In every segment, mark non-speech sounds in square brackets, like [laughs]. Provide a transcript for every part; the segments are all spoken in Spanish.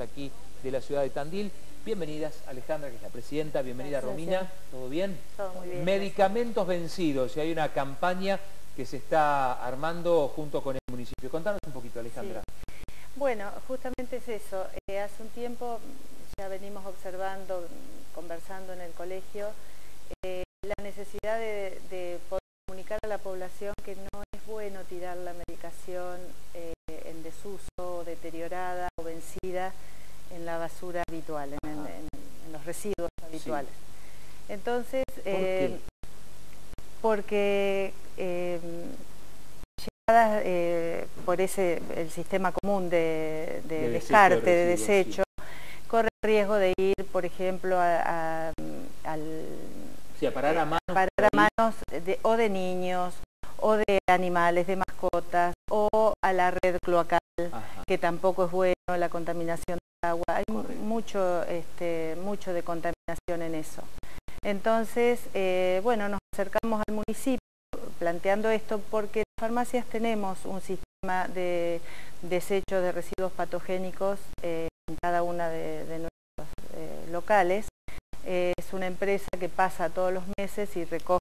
aquí de la ciudad de Tandil. Bienvenidas, Alejandra, que es la presidenta. Bienvenida, Romina. ¿Todo bien? Todo muy bien. Medicamentos vencidos. Y hay una campaña que se está armando junto con el municipio. Contanos un poquito, Alejandra. Bueno, justamente es eso. Eh, hace un tiempo ya venimos observando, conversando en el colegio, eh, la necesidad de, poder comunicar a la población que no es bueno tirar la medicación eh, desuso, deteriorada o vencida en la basura habitual, en, los residuos habituales. Entonces, eh, porque eh, llevadas eh, por ese el sistema común de, descarte, de, desecho, corre el riesgo de ir, por ejemplo, a, al, parar a manos, de, o de niños, o de animales, de mascotas, o a la red cloacal, que tampoco es bueno, la contaminación de agua. Hay mucho, este, mucho de contaminación en eso. Entonces, eh, bueno, nos acercamos al municipio planteando esto porque las farmacias tenemos un sistema de desecho de residuos patogénicos eh, en cada una de, nuestros eh, locales. es una empresa que pasa todos los meses y recoge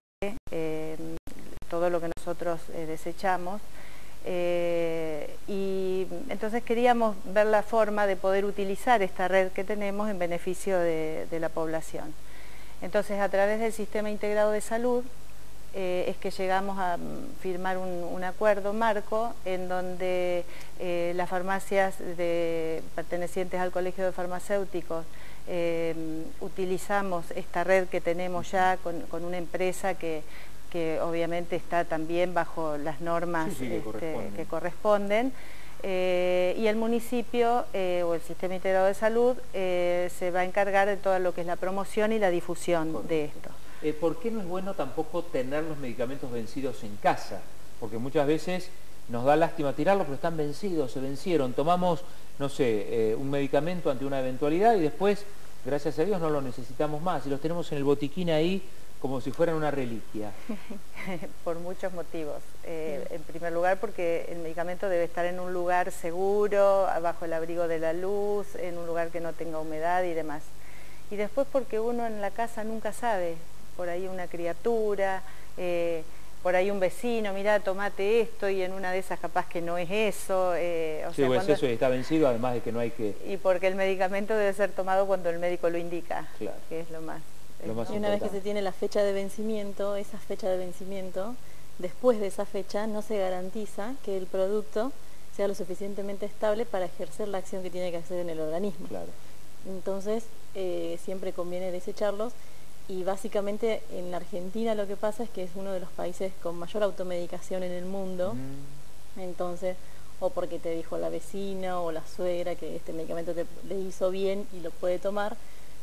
lo que nosotros desechamos. y entonces queríamos ver la forma de poder utilizar esta red que tenemos en beneficio de la población. Entonces, a través del Sistema Integrado de Salud eh, es que llegamos a firmar un, acuerdo marco en donde eh, las farmacias pertenecientes al Colegio de Farmacéuticos eh, utilizamos esta red que tenemos ya con, una empresa que, obviamente está también bajo las normas que este, corresponden eh, y el municipio eh, o el Sistema Integrado de Salud eh, se va a encargar de todo lo que es la promoción y la difusión de esto. ¿Por qué no es bueno tampoco tener los medicamentos vencidos en casa? Porque muchas veces nos da lástima tirarlos, pero están vencidos, se vencieron. Tomamos, no sé, un medicamento ante una eventualidad y después, gracias a Dios, no lo necesitamos más. Y los tenemos en el botiquín ahí como si fueran una reliquia? [laughs] Por muchos motivos. Eh, en primer lugar, porque el medicamento debe estar en un lugar seguro, bajo el abrigo de la luz, en un lugar que no tenga humedad y demás. Y después porque uno en la casa nunca sabe, por ahí una criatura, eh, por ahí un vecino, mira, tomate esto y en una de esas capaz que no es eso. Eh, sí, es eso y está vencido, además de que no hay que... Y porque el medicamento debe ser tomado cuando el médico lo indica, que es lo más y una vez que se tiene la fecha de vencimiento, esa fecha de vencimiento, después de esa fecha no se garantiza que el producto sea lo suficientemente estable para ejercer la acción que tiene que hacer en el organismo. Entonces, eh, siempre conviene desecharlos y básicamente en la Argentina lo que pasa es que es uno de los países con mayor automedicación en el mundo. Mm. Entonces, o porque te dijo la vecina o la suegra que este medicamento te, le hizo bien y lo puede tomar,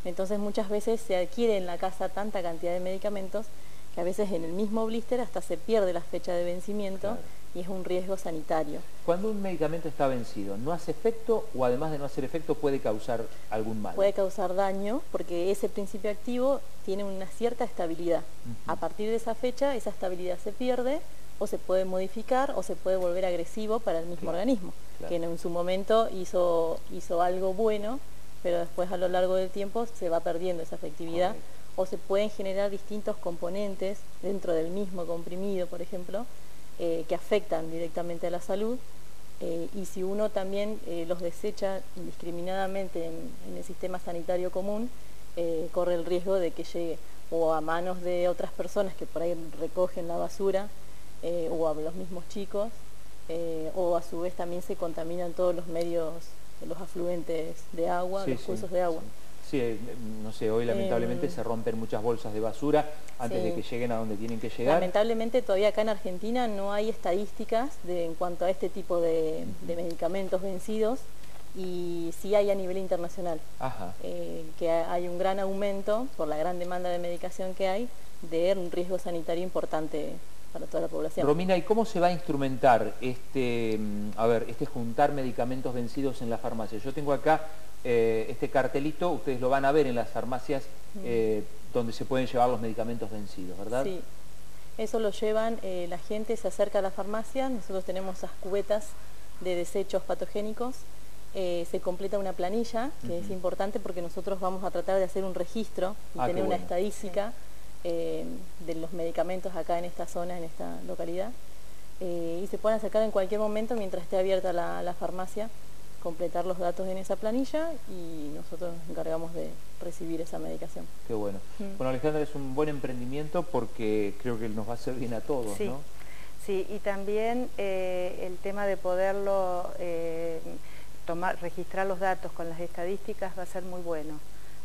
entonces muchas veces se adquiere en la casa tanta cantidad de medicamentos que a veces en el mismo blister hasta se pierde la fecha de vencimiento y es un riesgo sanitario. Cuando un medicamento está vencido, ¿no hace efecto o además de no hacer efecto puede causar algún mal? Puede causar daño porque ese principio activo tiene una cierta estabilidad. A partir de esa fecha esa estabilidad se pierde o se puede modificar o se puede volver agresivo para el mismo organismo, que en su momento hizo, hizo algo bueno pero después a lo largo del tiempo se va perdiendo esa efectividad o se pueden generar distintos componentes dentro del mismo comprimido, por ejemplo, eh, que afectan directamente a la salud eh, y si uno también eh, los desecha indiscriminadamente en, el sistema sanitario común, corre el riesgo de que llegue o a manos de otras personas que por ahí recogen la basura o a los mismos chicos o a su vez también se contaminan todos los medios los afluentes de agua, los cursos de agua. Sí, eh, no sé, hoy lamentablemente em, se rompen muchas bolsas de basura antes de que lleguen a donde tienen que llegar. Lamentablemente todavía acá en Argentina no hay estadísticas de, en cuanto a este tipo de, medicamentos vencidos y sí hay a nivel internacional, eh, que hay un gran aumento por la gran demanda de medicación que hay de un riesgo sanitario importante para toda la población. Romina, ¿y cómo se va a instrumentar este, mm, a ver, este juntar medicamentos vencidos en la farmacia? Yo tengo acá eh, este cartelito, ustedes lo van a ver en las farmacias eh, donde se pueden llevar los medicamentos vencidos, ¿verdad? Sí, eso lo llevan, eh, la gente se acerca a la farmacia, nosotros tenemos esas cubetas de desechos patogénicos eh, se completa una planilla, que es importante porque nosotros vamos a tratar de hacer un registro y Ah, tener una estadística eh, de los medicamentos acá en esta zona, en esta localidad. Eh, y se pueden sacar en cualquier momento mientras esté abierta la, la farmacia, completar los datos en esa planilla y nosotros nos encargamos de recibir esa medicación. Qué bueno. Mm. Bueno, Alejandra, es un buen emprendimiento porque creo que nos va a hacer bien a todos, Sí. ¿no? Sí, y también eh, el tema de poderlo eh, tomar, registrar los datos con las estadísticas va a ser muy bueno.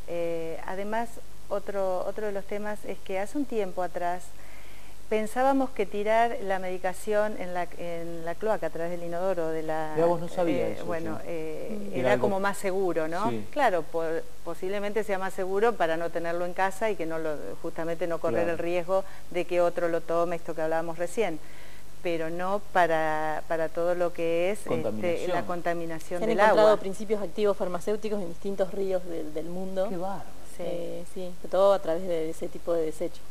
Eh, además, otro, otro de los temas es que hace un tiempo atrás pensábamos que tirar la medicación en la, en la cloaca a través del inodoro de la... Mirá, vos no sabía eso, Bueno, eh, Era era algo- como más seguro, ¿no? Sí. Claro, po- posiblemente sea más seguro para no tenerlo en casa y que no lo, justamente no correr Claro. el riesgo de que otro lo tome, esto que hablábamos recién, pero no para, para todo lo que es este, Contaminación. la contaminación Se han del encontrado agua. principios activos farmacéuticos en distintos ríos del, del mundo. Qué bárbaro. Sí. Eh, sí, todo a través de ese tipo de desecho.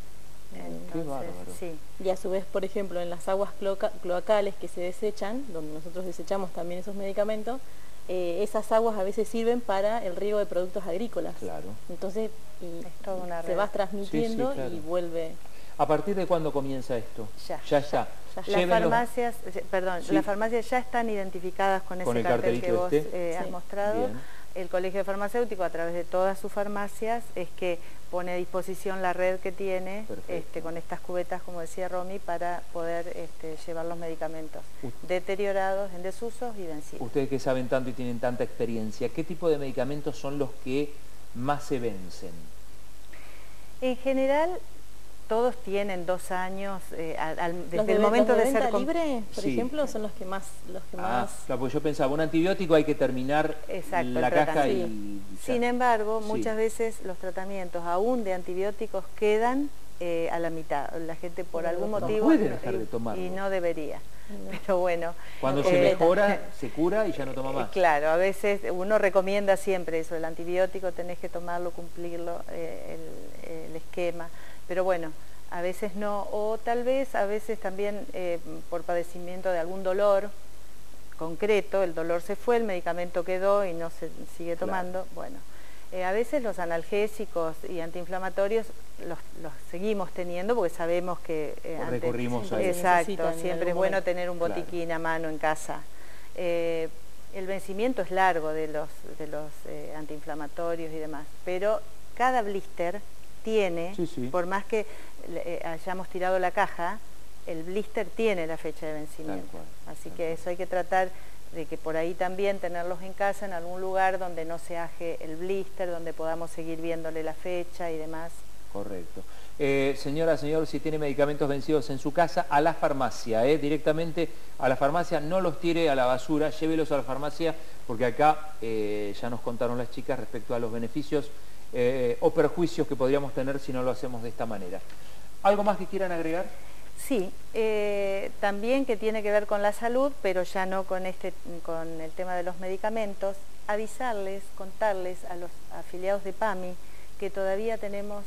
Entonces, sí. Y a su vez, por ejemplo, en las aguas cloaca- cloacales que se desechan, donde nosotros desechamos también esos medicamentos, eh, esas aguas a veces sirven para el riego de productos agrícolas. Claro. Entonces, y Es toda una se va transmitiendo Sí, sí, claro. y vuelve... ¿A partir de cuándo comienza esto? Ya. Ya está. Ya. Las farmacias, eh, perdón, Sí. las farmacias ya están identificadas con, Con ese el cartel que vos este. eh, has mostrado. Bien. El Colegio Farmacéutico, a través de todas sus farmacias, es que pone a disposición la red que tiene este, con estas cubetas, como decía Romy, para poder este, llevar los medicamentos deteriorados, en desusos y vencidos. Ustedes que saben tanto y tienen tanta experiencia, ¿qué tipo de medicamentos son los que más se vencen? En general, todos tienen dos años, eh, al- al- Los desde de, el los momento de de, ser... venta com- libre, por Sí. ejemplo, son los que más... Los que Ah, más claro, porque yo pensaba, un antibiótico hay que terminar Exacto, la caja y... ya. Sin embargo, Sí. muchas veces los tratamientos aún de antibióticos quedan eh, a la mitad. La gente por No algún puede motivo dejar y- de tomarlo. y no debería. Pero bueno. Cuando eh, se mejora, [laughs] se cura y ya no toma eh, más. Claro, a veces uno recomienda siempre eso, el antibiótico tenés que tomarlo, cumplirlo, eh, el, el esquema, pero bueno, a veces no, o tal vez a veces también eh, por padecimiento de algún dolor concreto, el dolor se fue, el medicamento quedó y no se sigue Claro. tomando, bueno. eh, a veces los analgésicos y antiinflamatorios los, los seguimos teniendo porque sabemos que eh, O recurrimos a ellos. Exacto, siempre es bueno tener un Claro. botiquín a mano en casa. Eh, el vencimiento es largo de los, de los eh, antiinflamatorios y demás, pero cada blister tiene, Sí, sí. por más que eh, hayamos tirado la caja, el blister tiene la fecha de vencimiento. cual, Así que cual. eso hay que tratar de que por ahí también tenerlos en casa, en algún lugar donde no se aje el blister, donde podamos seguir viéndole la fecha y demás. Correcto. Eh, señora, señor, si tiene medicamentos vencidos en su casa, a la farmacia, eh, directamente a la farmacia, no los tire a la basura, llévelos a la farmacia, porque acá eh, ya nos contaron las chicas respecto a los beneficios eh, o perjuicios que podríamos tener si no lo hacemos de esta manera. ¿Algo más que quieran agregar? Sí, eh, también que tiene que ver con la salud, pero ya no con, este, con el tema de los medicamentos, avisarles, contarles a los afiliados de PAMI que todavía tenemos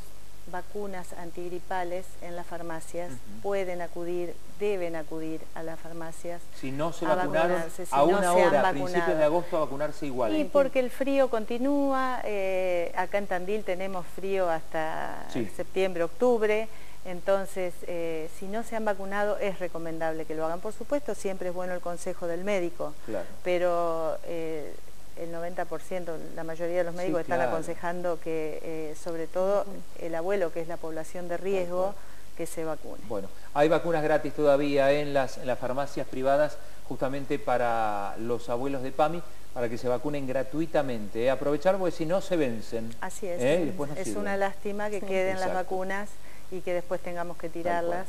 vacunas antigripales en las farmacias, pueden acudir, deben acudir a las farmacias. Si no se A vacunaron, si aún no ahora, a principios de agosto, a vacunarse igual. Y porque el frío continúa, eh, acá en Tandil tenemos frío hasta Sí. septiembre, octubre, entonces eh, si no se han vacunado es recomendable que lo hagan. Por supuesto, siempre es bueno el consejo del médico, Claro. pero eh, el 90%, la mayoría de los Sí, médicos están claro. aconsejando que eh, sobre todo el abuelo, que es la población de riesgo, que se vacune. Bueno, hay vacunas gratis todavía en las, en las farmacias privadas justamente para los abuelos de PAMI, para que se vacunen gratuitamente. ¿eh? Aprovechar porque si no se vencen. Así es, ¿eh? Y después no es sirven. una lástima que Sí. queden las vacunas y que después tengamos que tirarlas.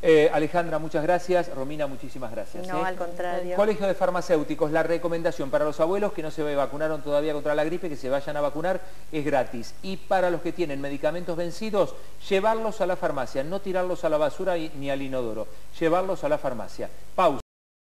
Eh, Alejandra, muchas gracias. Romina, muchísimas gracias. No, ¿eh? al contrario. Colegio de Farmacéuticos, la recomendación para los abuelos que no se vacunaron todavía contra la gripe, que se vayan a vacunar, es gratis. Y para los que tienen medicamentos vencidos, llevarlos a la farmacia, no tirarlos a la basura ni al inodoro, llevarlos a la farmacia. Pausa.